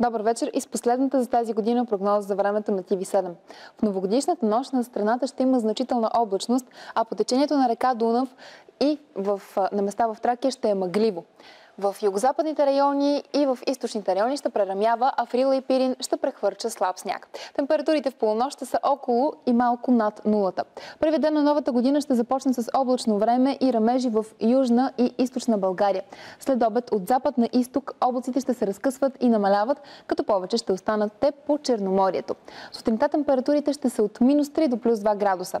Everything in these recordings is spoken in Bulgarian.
Добър вечер и с последната за тази година прогноза за времето на ТВ7. В новогодишната нощ на страната ще има значителна облачност, а по течението на река Дунав и в, на места в Тракия ще е мъгливо. В югозападните райони и в източните райони ще прерамява, а в и Пирин ще прехвърча слаб сняг. Температурите в полунощ ще са около и малко над нулата. Първият ден на новата година ще започне с облачно време и рамежи в южна и източна България. След обед от запад на изток облаците ще се разкъсват и намаляват, като повече ще останат те по Черноморието. Сутринта температурите ще са от минус 3 до плюс 2 градуса.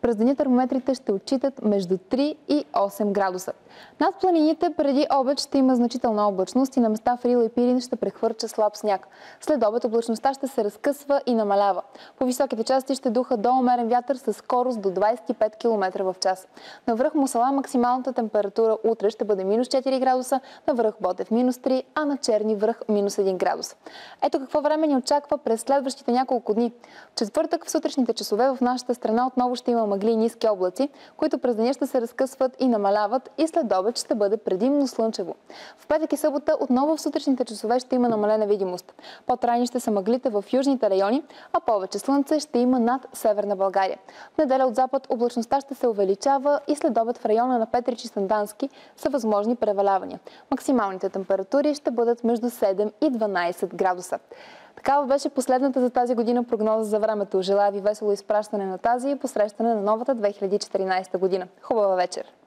През деня термометрите ще отчитат между 3 и 8 градуса. Над планините преди обед ще има значителна облачност и на места в Рила и Пирин ще прехвърча слаб сняг. След обед облачността ще се разкъсва и намалява. По високите части ще духа до умерен вятър с скорост до 25 км в час. На връх Мусала максималната температура утре ще бъде минус 4 градуса, на връх Ботев минус 3, а на Черни връх минус 1 градус. Ето какво време ни очаква през следващите няколко дни. В четвъртък в сутрешните часове в нашата страна отново ще има мъгли и ниски облаци, които през деня ще се разкъсват и намаляват и след обед ще бъде предимно слънчево. В петък и събота отново в сутрешните часове ще има намалена видимост. По-трайни ще са мъглите в южните райони, а повече слънце ще има над северна България. В неделя от запад облачността ще се увеличава и след обед в района на Петрич и Сандански са възможни превалявания. Максималните температури ще бъдат между 7 и 12 градуса. Такава беше последната за тази година прогноза за времето. Желая ви весело изпращане на тази и посрещане на новата 2014 година. Хубава вечер!